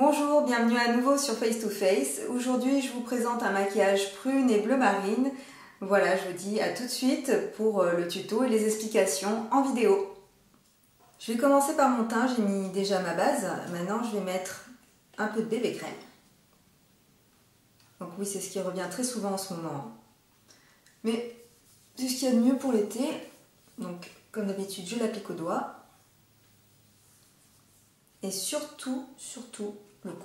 Bonjour, bienvenue à nouveau sur Face to Face. Aujourd'hui, je vous présente un maquillage prune et bleu marine. Voilà, je vous dis à tout de suite pour euh, le tuto et les explications en vidéo. Je vais commencer par mon teint, j'ai mis déjà ma base. Maintenant, je vais mettre un peu de bébé crème. Donc oui, c'est ce qui revient très souvent en ce moment. Mais c'est ce qu'il y a de mieux pour l'été. Donc, comme d'habitude, je l'applique au doigt et surtout, surtout le cou.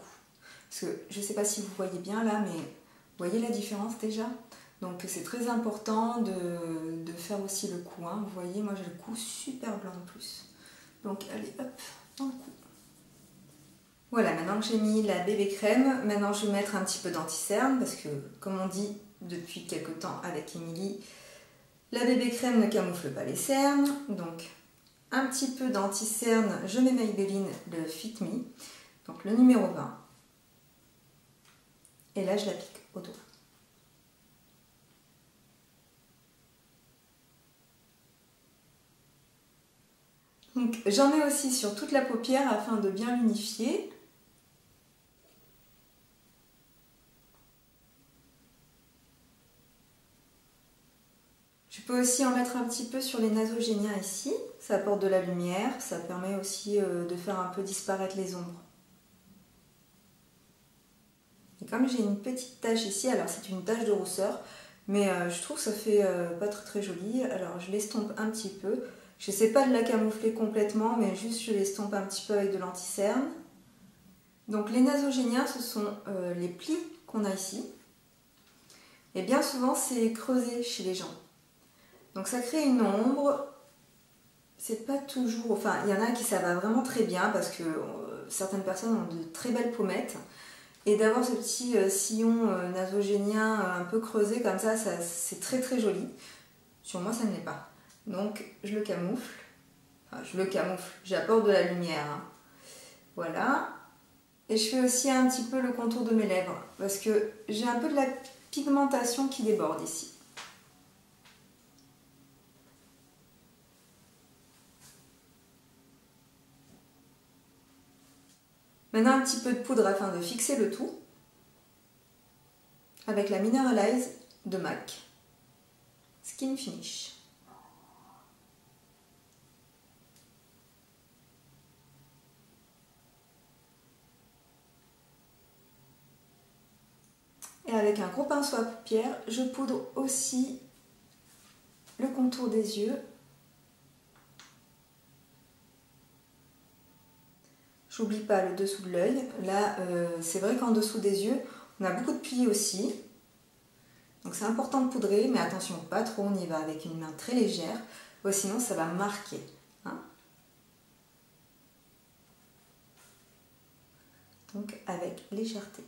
Parce que je ne sais pas si vous voyez bien là, mais voyez la différence déjà? Donc c'est très important de, faire aussi le cou. Hein. Vous voyez, moi j'ai le cou super blanc en plus. Donc allez, hop, dans le cou. Voilà, maintenant que j'ai mis la bébé crème, maintenant je vais mettre un petit peu d'anti-cerne parce que, comme on dit depuis quelques temps avec Émilie, la bébé crème ne camoufle pas les cernes. Donc un petit peu d'anti-cerne, je mets Maybelline le Fit Me, donc le numéro 20. Et là, je l'applique au doigt. Donc j'en mets aussi sur toute la paupière afin de bien l'unifier. Je peux aussi en mettre un petit peu sur les nasogéniens ici. Ça apporte de la lumière, ça permet aussi euh, de faire un peu disparaître les ombres. Et comme j'ai une petite tache ici, alors c'est une tache de rousseur, mais euh, je trouve que ça fait euh, pas très très joli. Alors je l'estompe un petit peu. Je sais pas de la camoufler complètement, mais juste je l'estompe un petit peu avec de l'anti-cerne. Donc les nasogéniens, ce sont les plis qu'on a ici. Et bien souvent, c'est creusé chez les gens. Donc ça crée une ombre. C'est pas toujours... Enfin, il y en a qui ça va vraiment très bien parce que euh, certaines personnes ont de très belles pommettes. Et d'avoir ce petit euh, sillon euh, nasogénien un peu creusé comme ça, c'est très très joli. Sur moi, ça ne l'est pas. Donc, je le camoufle. Enfin, je le camoufle. J'apporte de la lumière. Hein. Voilà. Et je fais aussi un petit peu le contour de mes lèvres parce que j'ai un peu de la pigmentation qui déborde ici. Maintenant un petit peu de poudre afin de fixer le tout avec la Mineralize de MAC Skin Finish. Et avec un gros pinceau à paupières, je poudre aussi le contour des yeux J'oublie pas le dessous de l'œil. Là, euh, c'est vrai qu'en dessous des yeux, on a beaucoup de plis aussi. Donc c'est important de poudrer, mais attention, pas trop, on y va avec une main très légère. sinon, ça va marquer. Hein. Donc avec légèreté.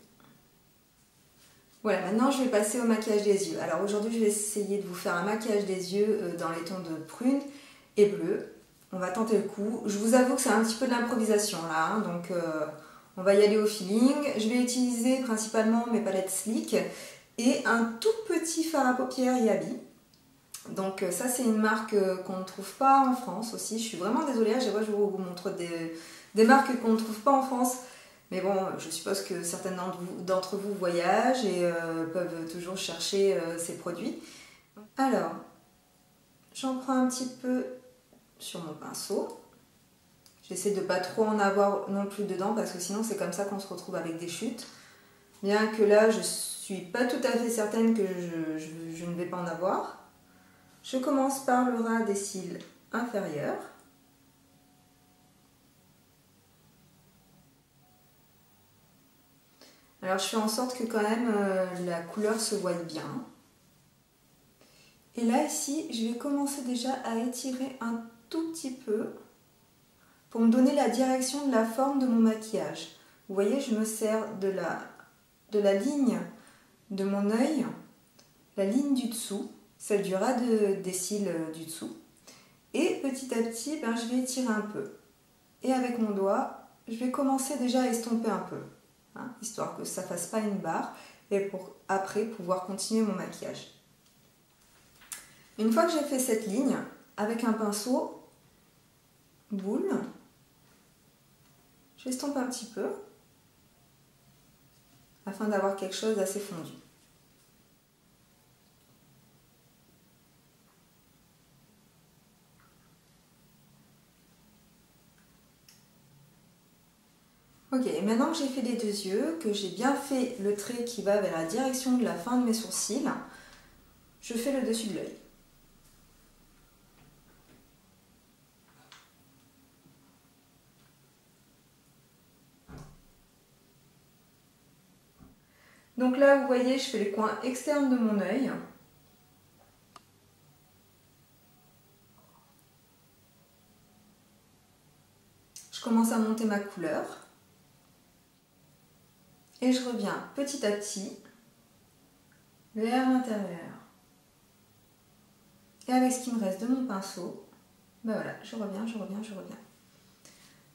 Voilà, maintenant je vais passer au maquillage des yeux. Alors aujourd'hui, je vais essayer de vous faire un maquillage des yeux euh, dans les tons de prune et bleu. On va tenter le coup. Je vous avoue que c'est un petit peu de l'improvisation là, hein, donc euh, on va y aller au feeling. Je vais utiliser principalement mes palettes Sleek et un tout petit fard à paupières Yabi. Donc euh, ça c'est une marque euh, qu'on ne trouve pas en France aussi. Je suis vraiment désolée, je vous montre des, des marques qu'on ne trouve pas en France. Mais bon, je suppose que certaines d'entre vous, voyagent et peuvent toujours chercher ces produits. Alors, j'en prends un petit peu sur mon pinceau. J'essaie de pas trop en avoir non plus dedans parce que sinon c'est comme ça qu'on se retrouve avec des chutes. Bien que là je suis pas tout à fait certaine que je, ne vais pas en avoir. Je commence par le ras des cils inférieurs. Alors je fais en sorte que quand même euh, la couleur se voie bien. Et là ici, je vais commencer déjà à étirer un tout petit peu pour me donner la direction de la forme de mon maquillage. Vous voyez, je me sers de la, de ligne de mon œil, la ligne du dessous, celle du ras des cils euh, du dessous. Et petit à petit, ben, je vais étirer un peu. Et avec mon doigt, je vais commencer déjà à estomper un peu, hein, histoire que ça ne fasse pas une barre, et pour après pouvoir continuer mon maquillage. Une fois que j'ai fait cette ligne, avec un pinceau, boule, j'estompe un petit peu. afin d'avoir quelque chose d'assez fondu. Ok, maintenant que j'ai fait les deux yeux, que j'ai bien fait le trait qui va vers la direction de la fin de mes sourcils, je fais le dessus de l'œil. Donc là, vous voyez, je fais les coins externes de mon œil. Je commence à monter ma couleur. Et je reviens petit à petit vers l'intérieur. Et avec ce qui me reste de mon pinceau, ben voilà, je reviens, je reviens, je reviens.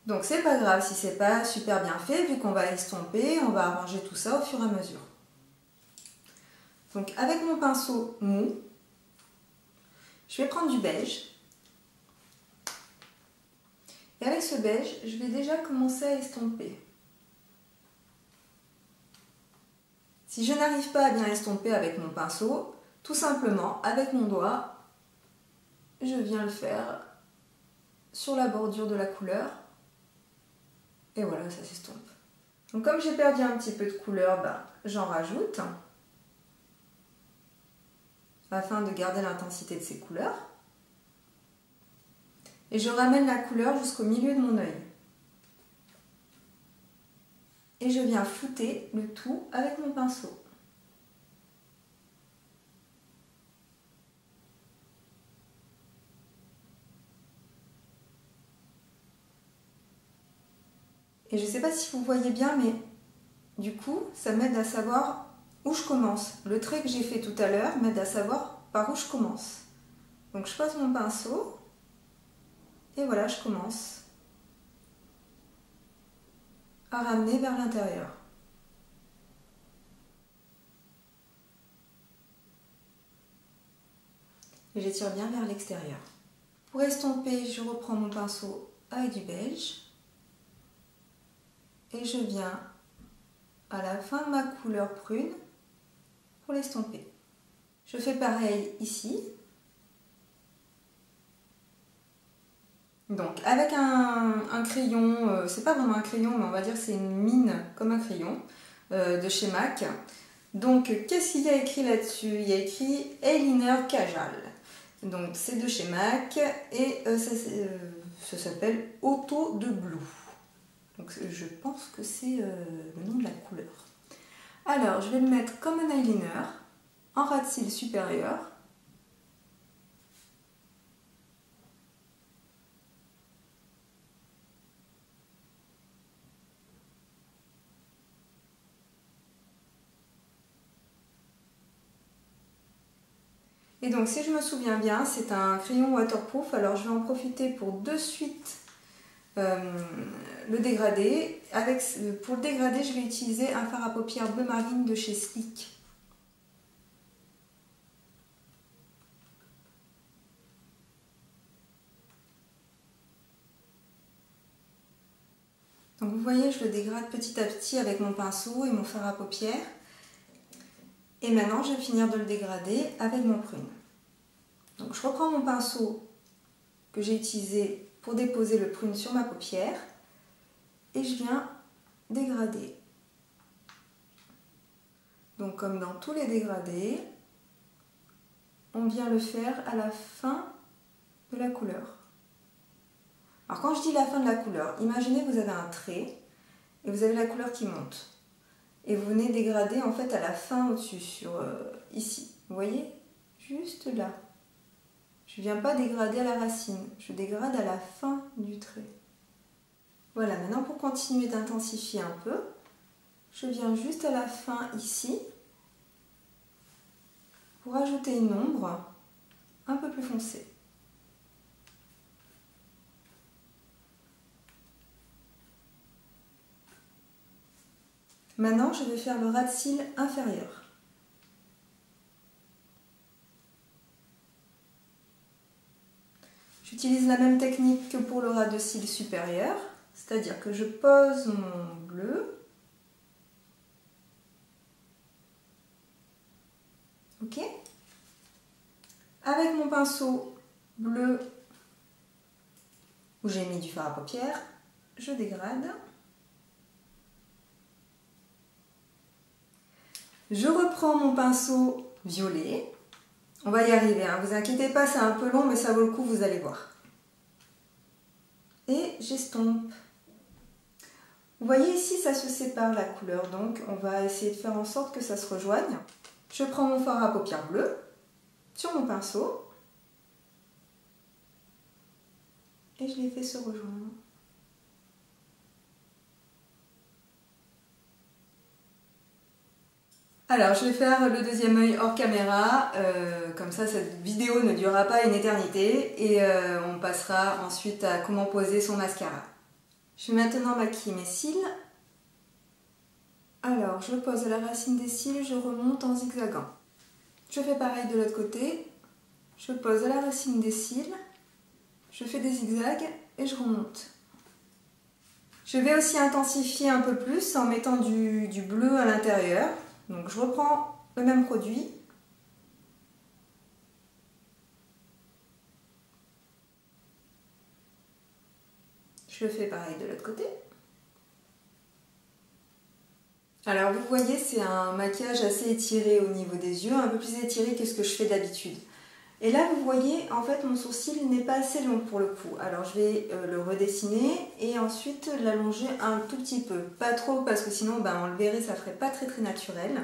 Donc c'est pas grave si c'est pas super bien fait, vu qu'on va estomper, on va arranger tout ça au fur et à mesure. Donc avec mon pinceau mou, je vais prendre du beige. Et avec ce beige, je vais déjà commencer à estomper. Si je n'arrive pas à bien estomper avec mon pinceau, tout simplement, avec mon doigt, je viens le faire sur la bordure de la couleur. Et voilà, ça s'estompe. Donc comme j'ai perdu un petit peu de couleur, ben, j'en rajoute afin de garder l'intensité de ces couleurs. Et je ramène la couleur jusqu'au milieu de mon œil. Et je viens flouter le tout avec mon pinceau. Et je ne sais pas si vous voyez bien, mais du coup, ça m'aide à savoir où je commence. Le trait que j'ai fait tout à l'heure m'aide à savoir par où je commence. Donc je passe mon pinceau et voilà, je commence à ramener vers l'intérieur. Et j'étire bien vers l'extérieur. Pour estomper, je reprends mon pinceau avec du beige et je viens à la fin ma couleur prune l'estomper. Je fais pareil ici. Donc avec un, crayon, euh, c'est pas vraiment un crayon, mais on va dire c'est une mine comme un crayon euh, de chez MAC. Donc qu'est-ce qu'il y a écrit là-dessus? Il y a écrit Eyeliner Cajal. Donc c'est de chez MAC et euh, ça s'appelle Auto de Blue. Donc je pense que c'est le nom de la couleur. Alors je vais le mettre comme un eyeliner en ras de cils supérieur. Et donc si je me souviens bien, c'est un crayon waterproof, alors je vais en profiter pour de suite le dégrader. Avec, pour le dégrader, je vais utiliser un fard à paupières bleu marine de chez Slick. Donc vous voyez, je le dégrade petit à petit avec mon pinceau et mon fer à paupières. Et maintenant, je vais finir de le dégrader avec mon prune. Donc je reprends mon pinceau que j'ai utilisé pour déposer le prune sur ma paupière et je viens dégrader. Donc comme dans tous les dégradés, on vient le faire à la fin de la couleur. Alors quand je dis la fin de la couleur, imaginez vous avez un trait et vous avez la couleur qui monte. Et vous venez dégrader en fait à la fin au-dessus, sur euh, ici. Vous voyez? Juste là. Je ne viens pas dégrader à la racine, je dégrade à la fin du trait. Voilà, maintenant pour continuer d'intensifier un peu, je viens juste à la fin ici pour ajouter une ombre un peu plus foncée. Maintenant, je vais faire le ras de cils inférieur. J'utilise la même technique que pour le ras de cils supérieur, c'est-à-dire que je pose mon bleu. Avec mon pinceau bleu où j'ai mis du fard à paupières, je dégrade. Je reprends mon pinceau violet on va y arriver, hein. vous inquiétez pas, c'est un peu long, mais ça vaut le coup, vous allez voir. Et j'estompe. Vous voyez ici, ça se sépare la couleur, donc on va essayer de faire en sorte que ça se rejoigne. Je prends mon fard à paupières bleu sur mon pinceau et je les fais se rejoindre. Alors, je vais faire le deuxième œil hors caméra, euh, comme ça cette vidéo ne durera pas une éternité et euh, on passera ensuite à comment poser son mascara. Je vais maintenant maquiller mes cils. Alors, je pose la racine des cils, je remonte en zigzagant. Je fais pareil de l'autre côté. Je pose la racine des cils, je fais des zigzags et je remonte. Je vais aussi intensifier un peu plus en mettant du, du bleu à l'intérieur. Donc je reprends le même produit. Je fais pareil de l'autre côté. Alors vous voyez, c'est un maquillage assez étiré au niveau des yeux, un peu plus étiré que ce que je fais d'habitude. Et là, vous voyez, en fait, mon sourcil n'est pas assez long pour le coup. Alors, je vais euh, le redessiner et ensuite l'allonger un tout petit peu. Pas trop, parce que sinon, ben, on le verrait, ça ferait pas très très naturel.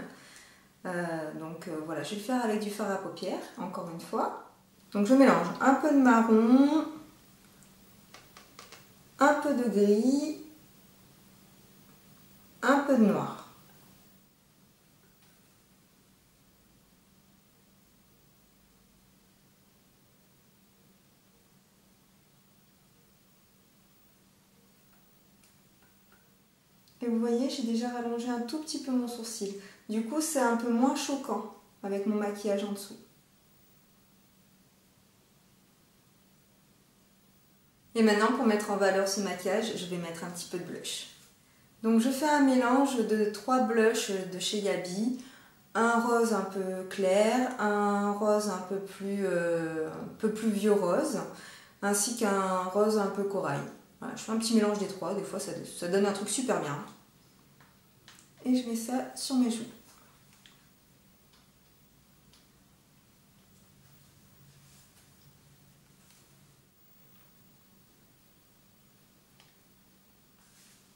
Euh, donc euh, voilà, je vais le faire avec du fard à paupières, encore une fois. Donc je mélange un peu de marron, un peu de gris, un peu de noir. Et vous voyez, j'ai déjà rallongé un tout petit peu mon sourcil. Du coup, c'est un peu moins choquant avec mon maquillage en dessous. Et maintenant, pour mettre en valeur ce maquillage, je vais mettre un petit peu de blush. Donc je fais un mélange de trois blushs de chez Yabi. Un rose un peu clair, un rose un peu plus, euh, un peu plus vieux rose, ainsi qu'un rose un peu corail je fais un petit mélange des trois, des fois ça, ça donne un truc super bien. Et je mets ça sur mes joues.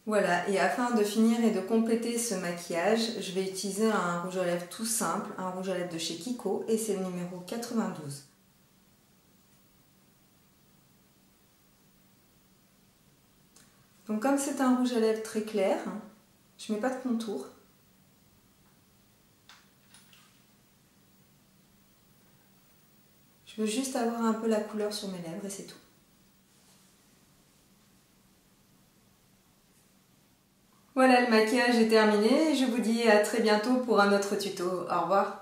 Voilà, et afin de finir et de compléter ce maquillage, je vais utiliser un rouge à lèvres tout simple, un rouge à lèvres de chez Kiko, et c'est le numéro 92. Donc comme c'est un rouge à lèvres très clair, je ne mets pas de contour. Je veux juste avoir un peu la couleur sur mes lèvres et c'est tout. Voilà, le maquillage est terminé. Je vous dis à très bientôt pour un autre tuto. Au revoir.